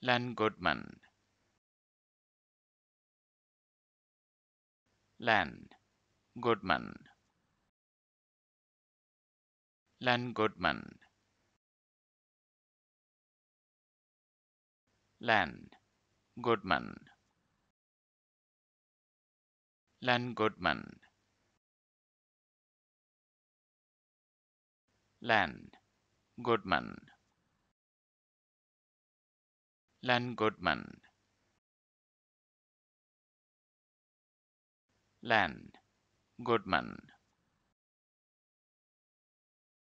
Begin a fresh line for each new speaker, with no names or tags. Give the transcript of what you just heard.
Len Goodman. Len Goodman. Len Goodman. Len Goodman. Len Goodman. Len Goodman Len Goodman. Len Goodman